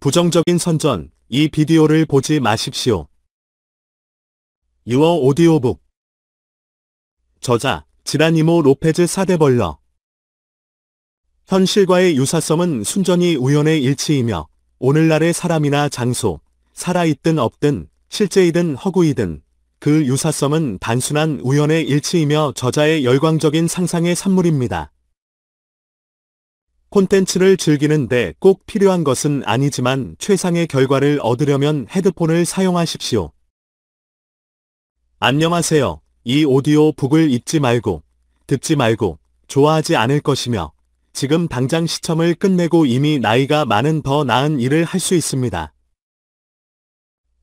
부정적인 선전, 이 비디오를 보지 마십시오. 유어 오디오북 저자, 지라니모 로페즈 사데벌러 현실과의 유사성은 순전히 우연의 일치이며 오늘날의 사람이나 장소, 살아있든 없든 실제이든 허구이든 그 유사성은 단순한 우연의 일치이며 저자의 열광적인 상상의 산물입니다. 콘텐츠를 즐기는데 꼭 필요한 것은 아니지만 최상의 결과를 얻으려면 헤드폰을 사용하십시오. 안녕하세요. 이 오디오 북을 잊지 말고, 듣지 말고, 좋아하지 않을 것이며, 지금 당장 시청을 끝내고 이미 나이가 많은 더 나은 일을 할 수 있습니다.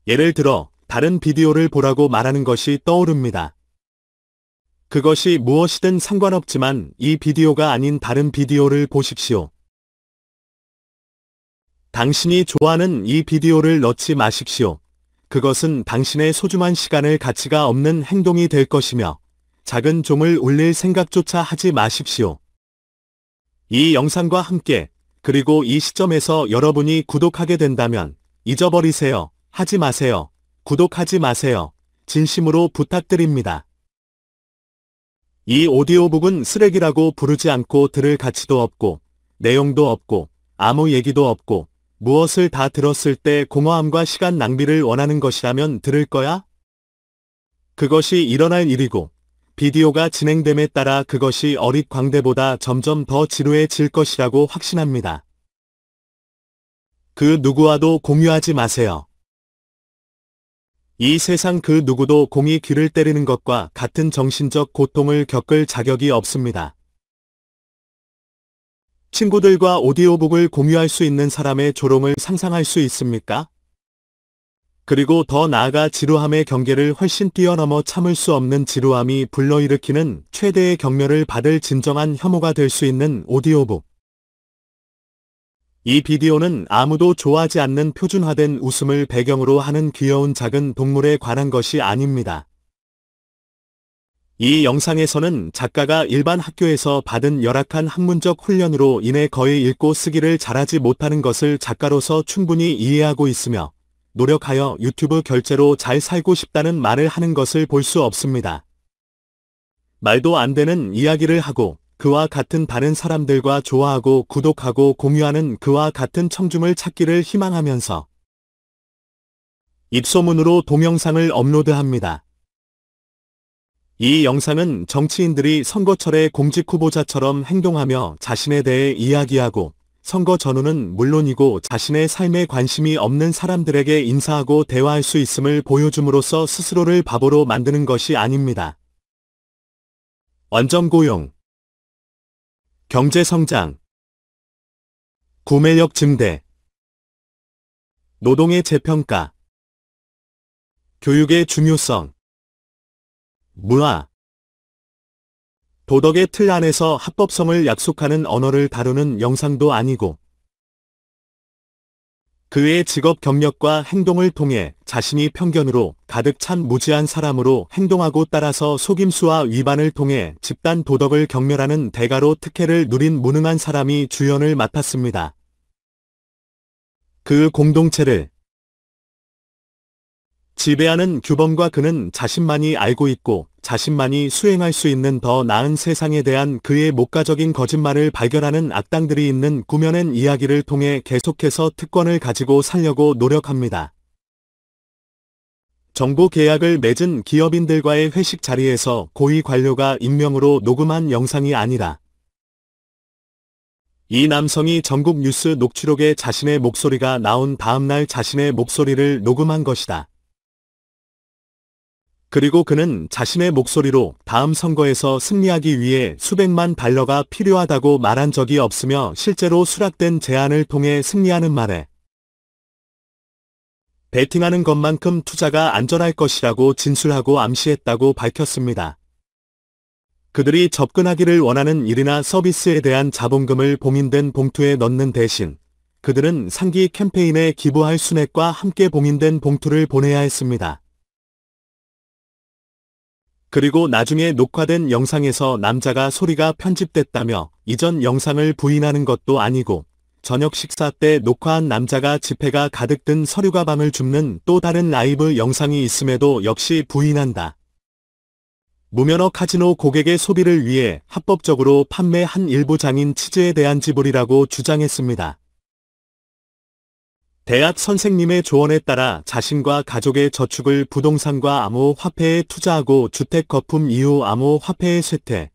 예를 들어, 다른 비디오를 보라고 말하는 것이 떠오릅니다. 그것이 무엇이든 상관없지만 이 비디오가 아닌 다른 비디오를 보십시오. 당신이 좋아하는 이 비디오를 넣지 마십시오. 그것은 당신의 소중한 시간을 가치가 없는 행동이 될 것이며 작은 종을 울릴 생각조차 하지 마십시오. 이 영상과 함께 그리고 이 시점에서 여러분이 구독하게 된다면 잊어버리세요. 하지 마세요. 구독하지 마세요. 진심으로 부탁드립니다. 이 오디오북은 쓰레기라고 부르지 않고 들을 가치도 없고 내용도 없고 아무 얘기도 없고 무엇을 다 들었을 때 공허함과 시간 낭비를 원하는 것이라면 들을 거야? 그것이 일어날 일이고 비디오가 진행됨에 따라 그것이 어릿 광대보다 점점 더 지루해질 것이라고 확신합니다. 그 누구와도 공유하지 마세요. 이 세상 그 누구도 공이 귀를 때리는 것과 같은 정신적 고통을 겪을 자격이 없습니다. 친구들과 오디오북을 공유할 수 있는 사람의 조롱을 상상할 수 있습니까? 그리고 더 나아가 지루함의 경계를 훨씬 뛰어넘어 참을 수 없는 지루함이 불러일으키는 최대의 격려를 받을 진정한 혐오가 될 수 있는 오디오북. 이 비디오는 아무도 좋아하지 않는 표준화된 웃음을 배경으로 하는 귀여운 작은 동물에 관한 것이 아닙니다. 이 영상에서는 작가가 일반 학교에서 받은 열악한 학문적 훈련으로 인해 거의 읽고 쓰기를 잘하지 못하는 것을 작가로서 충분히 이해하고 있으며 노력하여 유튜브 결제로 잘 살고 싶다는 말을 하는 것을 볼 수 없습니다. 말도 안 되는 이야기를 하고 그와 같은 다른 사람들과 좋아하고 구독하고 공유하는 그와 같은 청중을 찾기를 희망하면서 입소문으로 동영상을 업로드합니다. 이 영상은 정치인들이 선거철에 공직 후보자처럼 행동하며 자신에 대해 이야기하고 선거 전후는 물론이고 자신의 삶에 관심이 없는 사람들에게 인사하고 대화할 수 있음을 보여줌으로써 스스로를 바보로 만드는 것이 아닙니다. 원정고용 경제 성장 구매력 증대 노동의 재평가 교육의 중요성 문화 도덕의 틀 안에서 합법성을 약속하는 언어를 다루는 영상도 아니고 그의 직업 경력과 행동을 통해 자신이 편견으로 가득 찬 무지한 사람으로 행동하고 따라서 속임수와 위반을 통해 집단 도덕을 경멸하는 대가로 특혜를 누린 무능한 사람이 주연을 맡았습니다. 그 공동체를 지배하는 규범과 그는 자신만이 알고 있고 자신만이 수행할 수 있는 더 나은 세상에 대한 그의 목가적인 거짓말을 발견하는 악당들이 있는 구면엔 이야기를 통해 계속해서 특권을 가지고 살려고 노력합니다. 정보 계약을 맺은 기업인들과의 회식 자리에서 고위 관료가 익명으로 녹음한 영상이 아니라 이 남성이 전국 뉴스 녹취록에 자신의 목소리가 나온 다음날 자신의 목소리를 녹음한 것이다. 그리고 그는 자신의 목소리로 다음 선거에서 승리하기 위해 수백만 달러가 필요하다고 말한 적이 없으며 실제로 수락된 제안을 통해 승리하는 말에 베팅하는 것만큼 투자가 안전할 것이라고 진술하고 암시했다고 밝혔습니다. 그들이 접근하기를 원하는 일이나 서비스에 대한 자본금을 봉인된 봉투에 넣는 대신 그들은 상기 캠페인에 기부할 순액과 함께 봉인된 봉투를 보내야 했습니다. 그리고 나중에 녹화된 영상에서 남자가 소리가 편집됐다며 이전 영상을 부인하는 것도 아니고 저녁 식사 때 녹화한 남자가 지폐가 가득 든 서류 가방을 줍는 또 다른 라이브 영상이 있음에도 역시 부인한다. 무면허 카지노 고객의 소비를 위해 합법적으로 판매한 일부 장인 치즈에 대한 지불이라고 주장했습니다. 대학 선생님의 조언에 따라 자신과 가족의 저축을 부동산과 암호화폐에 투자하고 주택 거품 이후 암호화폐에 쇠퇴.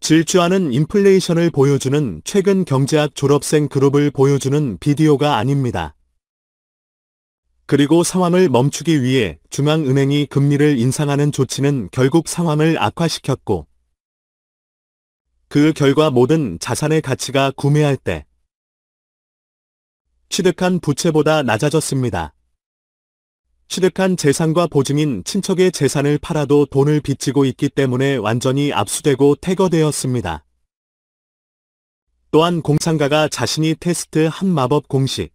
질주하는 인플레이션을 보여주는 최근 경제학 졸업생 그룹을 보여주는 비디오가 아닙니다. 그리고 상황을 멈추기 위해 중앙은행이 금리를 인상하는 조치는 결국 상황을 악화시켰고 그 결과 모든 자산의 가치가 구매할 때 취득한 부채보다 낮아졌습니다. 취득한 재산과 보증인 친척의 재산을 팔아도 돈을 빚지고 있기 때문에 완전히 압수되고 태거되었습니다. 또한 공상가가 자신이 테스트 한 마법 공식,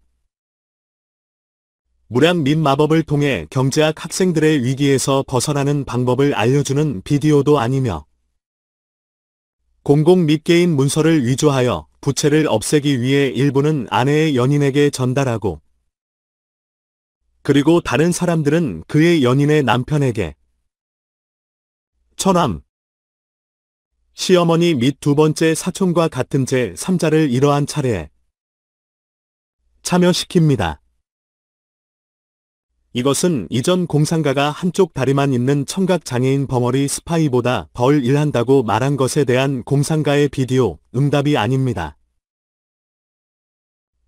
무량 민 마법을 통해 경제학 학생들의 위기에서 벗어나는 방법을 알려주는 비디오도 아니며 공공 및 개인 문서를 위조하여 부채를 없애기 위해 일부는 아내의 연인에게 전달하고 그리고 다른 사람들은 그의 연인의 남편에게 처남, 시어머니 및 두 번째 사촌과 같은 제3자를 이러한 차례에 참여시킵니다. 이것은 이전 공상가가 한쪽 다리만 있는 청각 장애인 벙어리 스파이보다 덜 일한다고 말한 것에 대한 공상가의 비디오 응답이 아닙니다.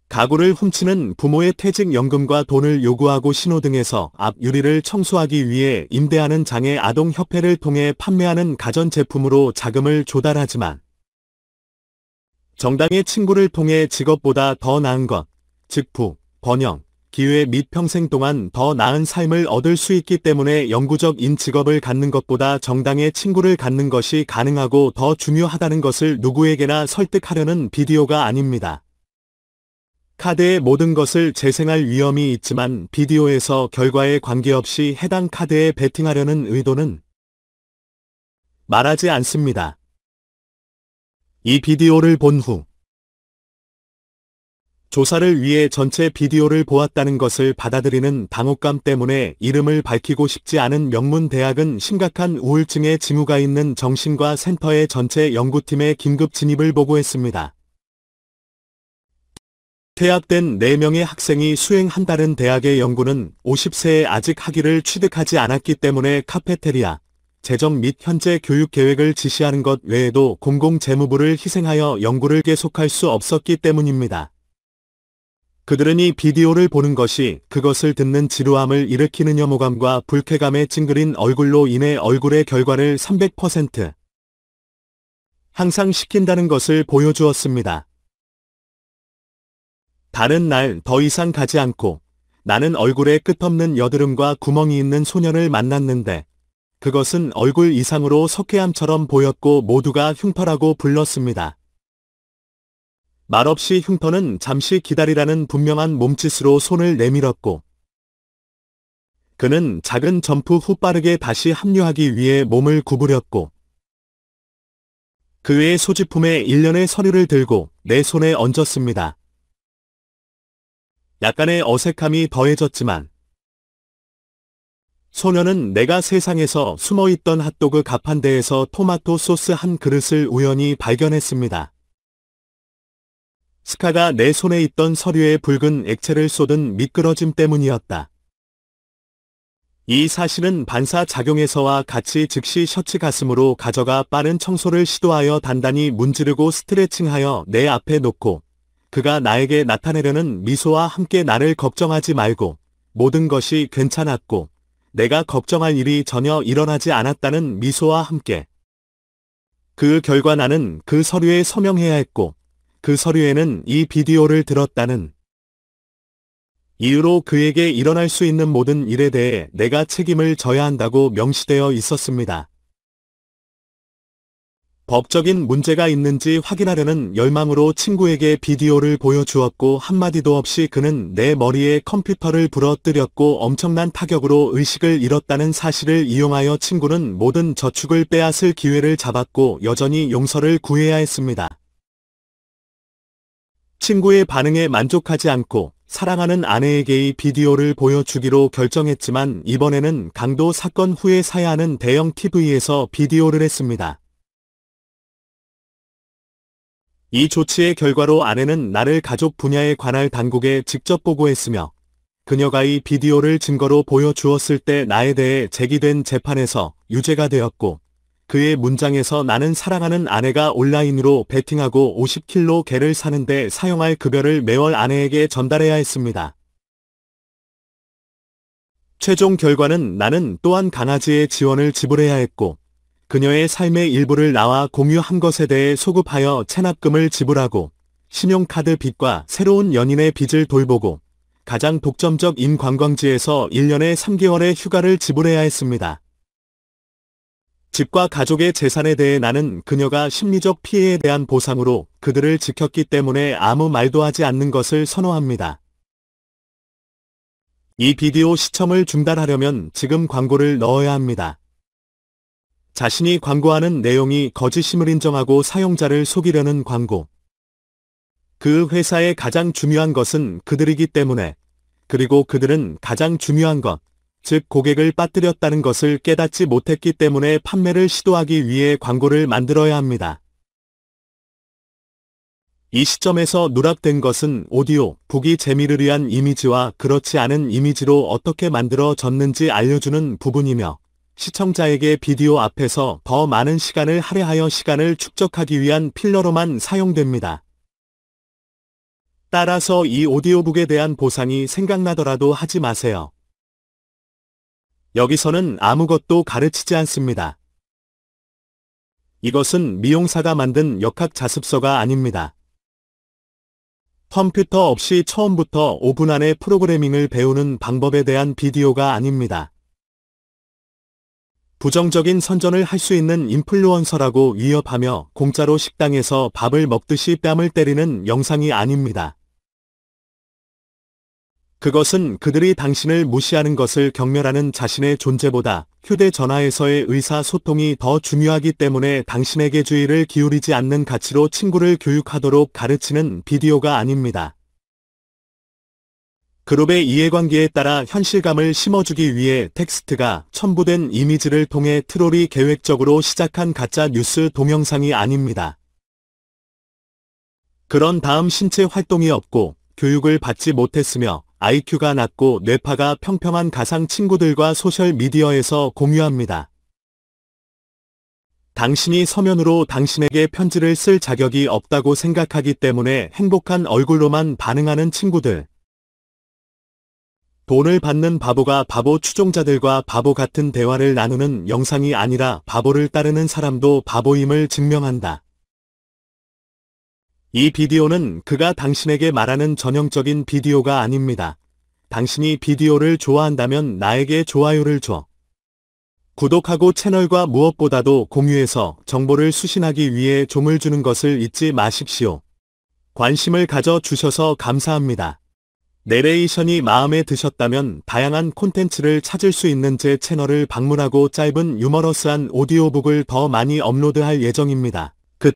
가구를 훔치는 부모의 퇴직연금과 돈을 요구하고 신호등에서 앞 유리를 청소하기 위해 임대하는 장애 아동협회를 통해 판매하는 가전제품으로 자금을 조달하지만 정당의 친구를 통해 직업보다 더 나은 것, 즉 부, 번영, 기회 및 평생 동안 더 나은 삶을 얻을 수 있기 때문에 영구적인 직업을 갖는 것보다 정당의 친구를 갖는 것이 가능하고 더 중요하다는 것을 누구에게나 설득하려는 비디오가 아닙니다. 카드의 모든 것을 재생할 위험이 있지만 비디오에서 결과에 관계없이 해당 카드에 베팅하려는 의도는 말하지 않습니다. 이 비디오를 본 후 조사를 위해 전체 비디오를 보았다는 것을 받아들이는 당혹감 때문에 이름을 밝히고 싶지 않은 명문 대학은 심각한 우울증의 징후가 있는 정신과 센터의 전체 연구팀의 긴급 진입을 보고했습니다. 퇴학된 4명의 학생이 수행한다는 대학의 연구는 50세에 아직 학위를 취득하지 않았기 때문에 카페테리아, 재정 및 현재 교육 계획을 지시하는 것 외에도 공공재무부를 희생하여 연구를 계속할 수 없었기 때문입니다. 그들은 이 비디오를 보는 것이 그것을 듣는 지루함을 일으키는 혐오감과 불쾌감에 찡그린 얼굴로 인해 얼굴의 결과를 300% 향상시킨다는 것을 보여주었습니다. 다른 날 더 이상 가지 않고 나는 얼굴에 끝없는 여드름과 구멍이 있는 소년을 만났는데 그것은 얼굴 이상으로 석회암처럼 보였고 모두가 흉터라고 불렀습니다. 말없이 흉터는 잠시 기다리라는 분명한 몸짓으로 손을 내밀었고 그는 작은 점프 후 빠르게 다시 합류하기 위해 몸을 구부렸고 그의 소지품에 일련의 서류를 들고 내 손에 얹었습니다. 약간의 어색함이 더해졌지만 소녀는 내가 세상에서 숨어있던 핫도그 가판대에서 토마토 소스 한 그릇을 우연히 발견했습니다. 스카가 내 손에 있던 서류에 붉은 액체를 쏟은 미끄러짐 때문이었다. 이 사실은 반사 작용에서와 같이 즉시 셔츠 가슴으로 가져가 빠른 청소를 시도하여 단단히 문지르고 스트레칭하여 내 앞에 놓고 그가 나에게 나타내려는 미소와 함께 나를 걱정하지 말고 모든 것이 괜찮았고 내가 걱정할 일이 전혀 일어나지 않았다는 미소와 함께 그 결과 나는 그 서류에 서명해야 했고 그 서류에는 이 비디오를 들었다는 이유로 그에게 일어날 수 있는 모든 일에 대해 내가 책임을 져야 한다고 명시되어 있었습니다. 법적인 문제가 있는지 확인하려는 열망으로 친구에게 비디오를 보여주었고 한마디도 없이 그는 내 머리에 컴퓨터를 부러뜨렸고 엄청난 타격으로 의식을 잃었다는 사실을 이용하여 친구는 모든 저축을 빼앗을 기회를 잡았고 여전히 용서를 구해야 했습니다. 친구의 반응에 만족하지 않고 사랑하는 아내에게 이 비디오를 보여주기로 결정했지만 이번에는 강도 사건 후에 사야 하는 대형 TV에서 비디오를 했습니다. 이 조치의 결과로 아내는 나를 가족 분야에 관할 당국에 직접 보고했으며 그녀가 이 비디오를 증거로 보여주었을 때 나에 대해 제기된 재판에서 유죄가 되었고 그의 문장에서 나는 사랑하는 아내가 온라인으로 베팅하고 50킬로 개를 사는데 사용할 급여를 매월 아내에게 전달해야 했습니다. 최종 결과는 나는 또한 강아지의 지원을 지불해야 했고 그녀의 삶의 일부를 나와 공유한 것에 대해 소급하여 체납금을 지불하고 신용카드 빚과 새로운 연인의 빚을 돌보고 가장 독점적인 관광지에서 1년에 3개월의 휴가를 지불해야 했습니다. 집과 가족의 재산에 대해 나는 그녀가 심리적 피해에 대한 보상으로 그들을 지켰기 때문에 아무 말도 하지 않는 것을 선호합니다. 이 비디오 시청을 중단하려면 지금 광고를 넣어야 합니다. 자신이 광고하는 내용이 거짓임을 인정하고 사용자를 속이려는 광고. 그 회사의 가장 중요한 것은 그들이기 때문에 그리고 그들은 가장 중요한 것, 즉 고객을 빠뜨렸다는 것을 깨닫지 못했기 때문에 판매를 시도하기 위해 광고를 만들어야 합니다. 이 시점에서 누락된 것은 오디오, 북이 재미를 위한 이미지와 그렇지 않은 이미지로 어떻게 만들어졌는지 알려주는 부분이며 시청자에게 비디오 앞에서 더 많은 시간을 할애하여 시간을 축적하기 위한 필러로만 사용됩니다. 따라서 이 오디오북에 대한 보상이 생각나더라도 하지 마세요. 여기서는 아무것도 가르치지 않습니다. 이것은 미용사가 만든 역학 자습서가 아닙니다. 컴퓨터 없이 처음부터 5분 안에 프로그래밍을 배우는 방법에 대한 비디오가 아닙니다. 부정적인 선전을 할 수 있는 인플루언서라고 위협하며 공짜로 식당에서 밥을 먹듯이 뺨을 때리는 영상이 아닙니다. 그것은 그들이 당신을 무시하는 것을 경멸하는 자신의 존재보다 휴대전화에서의 의사소통이 더 중요하기 때문에 당신에게 주의를 기울이지 않는 가치로 친구를 교육하도록 가르치는 비디오가 아닙니다. 그룹의 이해관계에 따라 현실감을 심어주기 위해 텍스트가 첨부된 이미지를 통해 트롤이 계획적으로 시작한 가짜 뉴스 동영상이 아닙니다. 그런 다음 신체 활동이 없고 교육을 받지 못했으며 IQ가 낮고 뇌파가 평평한 가상 친구들과 소셜미디어에서 공유합니다. 당신이 서면으로 당신에게 편지를 쓸 자격이 없다고 생각하기 때문에 행복한 얼굴로만 반응하는 친구들. 돈을 받는 바보가 바보 추종자들과 바보 같은 대화를 나누는 영상이 아니라 바보를 따르는 사람도 바보임을 증명한다. 이 비디오는 그가 당신에게 말하는 전형적인 비디오가 아닙니다. 당신이 비디오를 좋아한다면 나에게 좋아요를 줘. 구독하고 채널과 무엇보다도 공유해서 정보를 수신하기 위해 좀을 주는 것을 잊지 마십시오. 관심을 가져 주셔서 감사합니다. 내레이션이 마음에 드셨다면 다양한 콘텐츠를 찾을 수 있는 제 채널을 방문하고 짧은 유머러스한 오디오북을 더 많이 업로드할 예정입니다. 끝.